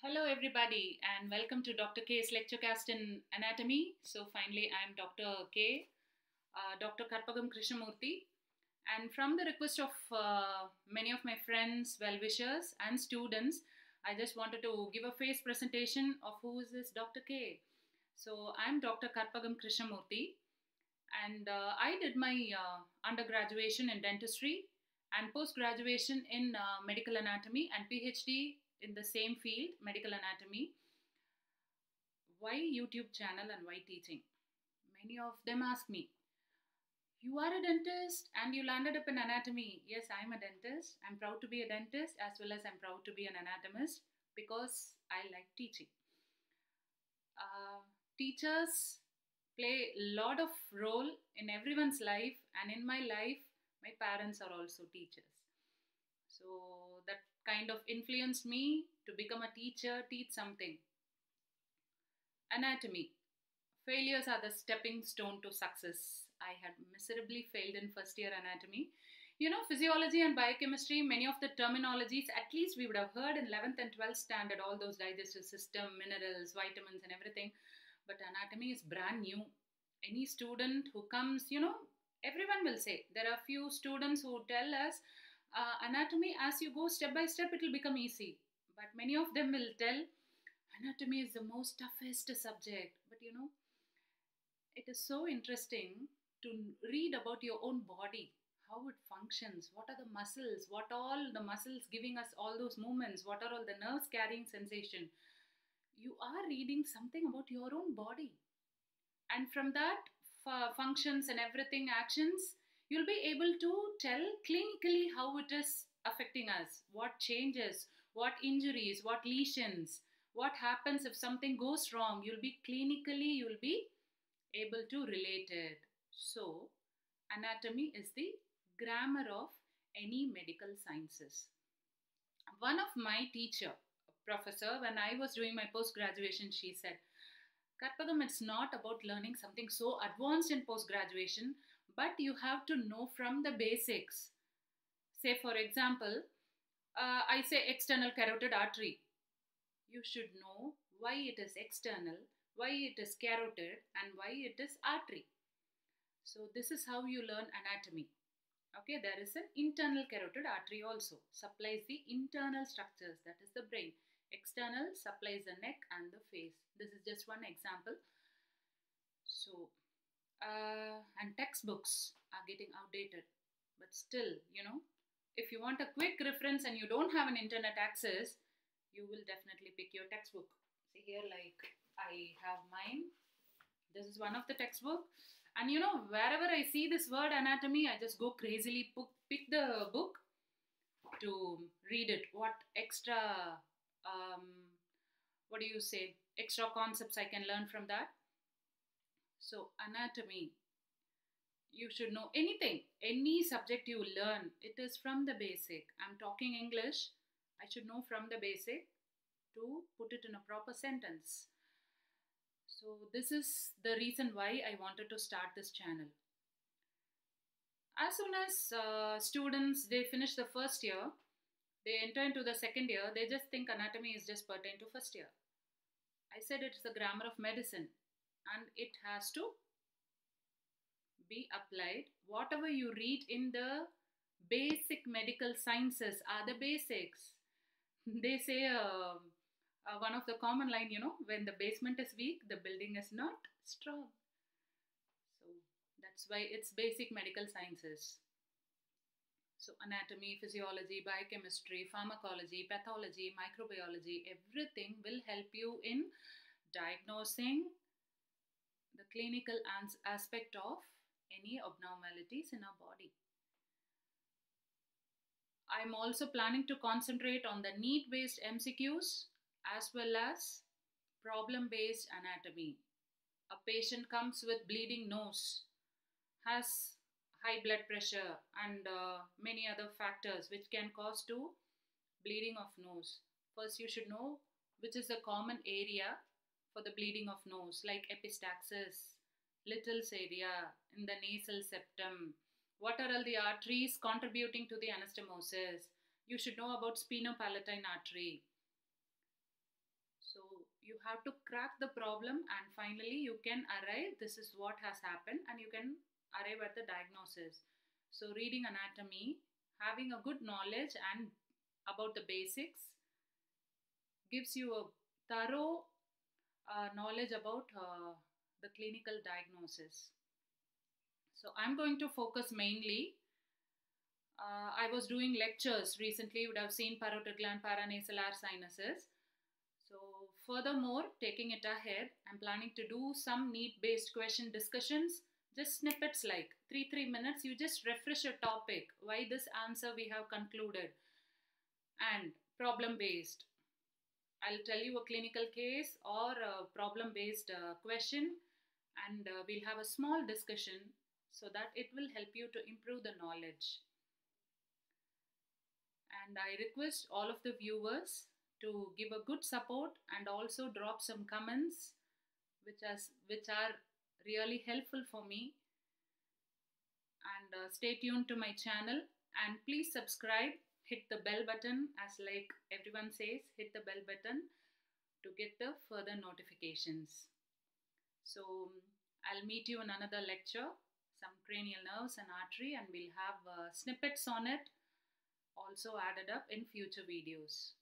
Hello, everybody, and welcome to Dr. K's lecturecast in anatomy. So, finally, I'm Dr. K, uh, Dr. Karpagam Krishnamurthy. And from the request of uh, many of my friends, well wishers, and students, I just wanted to give a face presentation of who is this Dr. K. So, I'm Dr. Karpagam Krishnamurthy, and uh, I did my uh, undergraduation in dentistry and post graduation in uh, medical anatomy and PhD in the same field, medical anatomy. Why YouTube channel and why teaching? Many of them ask me, You are a dentist and you landed up in anatomy. Yes, I'm a dentist. I'm proud to be a dentist as well as I'm proud to be an anatomist because I like teaching. Uh, teachers play a lot of role in everyone's life and in my life my parents are also teachers so kind of influenced me to become a teacher teach something. Anatomy. Failures are the stepping stone to success. I had miserably failed in first year anatomy. You know physiology and biochemistry many of the terminologies at least we would have heard in 11th and 12th standard all those digestive system minerals vitamins and everything. But anatomy is brand new. Any student who comes you know everyone will say there are few students who tell us uh, anatomy as you go step by step it will become easy. But many of them will tell anatomy is the most toughest subject. But you know it is so interesting to read about your own body how it functions what are the muscles what all the muscles giving us all those movements what are all the nerves carrying sensation. You are reading something about your own body. And from that functions and everything actions you'll be able to tell clinically how it is affecting us what changes what injuries what lesions what happens if something goes wrong. You'll be clinically you'll be able to relate it. So anatomy is the grammar of any medical sciences. One of my teacher professor when i was doing my post graduation she said Karpagam, it's not about learning something so advanced in post graduation, but you have to know from the basics. Say, for example, uh, I say external carotid artery. You should know why it is external, why it is carotid, and why it is artery. So, this is how you learn anatomy. Okay, there is an internal carotid artery also, supplies the internal structures, that is the brain. External supplies the neck and the face. This is just one example. So, uh, and textbooks are getting outdated, but still, you know, if you want a quick reference and you don't have an internet access, you will definitely pick your textbook. See here, like I have mine. This is one of the textbook, and you know, wherever I see this word anatomy, I just go crazily pick the book to read it. What extra um, what do you say extra concepts i can learn from that so anatomy you should know anything any subject you learn it is from the basic. I'm talking english. I should know from the basic to put it in a proper sentence. So this is the reason why i wanted to start this channel. As soon as uh, students they finish the first year they enter into the second year, they just think anatomy is just pertain to first year. I said it's the grammar of medicine and it has to be applied. Whatever you read in the basic medical sciences are the basics. They say uh, uh, one of the common line, you know, when the basement is weak, the building is not strong. So that's why it's basic medical sciences. So, anatomy, physiology, biochemistry, pharmacology, pathology, microbiology, everything will help you in diagnosing the clinical aspect of any abnormalities in our body. I'm also planning to concentrate on the need based MCQs as well as problem based anatomy. A patient comes with bleeding nose, has high blood pressure and uh, many other factors which can cause to bleeding of nose first you should know which is the common area for the bleeding of nose like epistaxis little's area in the nasal septum. What are all the arteries contributing to the anastomosis? You should know about sphenopalatine artery. So you have to crack the problem and finally you can arrive. This is what has happened and you can arrive at the diagnosis. So reading anatomy, having a good knowledge and about the basics gives you a thorough uh, knowledge about uh, the clinical diagnosis. So I'm going to focus mainly. Uh, I was doing lectures recently. You would have seen parotid gland, paranasal air sinuses. So furthermore, taking it ahead, I'm planning to do some need-based question discussions. Just snippets like three three minutes. You just refresh a topic. Why this answer we have concluded, and problem-based. I'll tell you a clinical case or a problem based uh, question, and uh, we'll have a small discussion so that it will help you to improve the knowledge. And I request all of the viewers to give a good support and also drop some comments which, has, which are really helpful for me. And uh, stay tuned to my channel and please subscribe hit the bell button as like everyone says hit the bell button to get the further notifications so i'll meet you in another lecture. Some cranial nerves and artery and we'll have uh, snippets on it also added up in future videos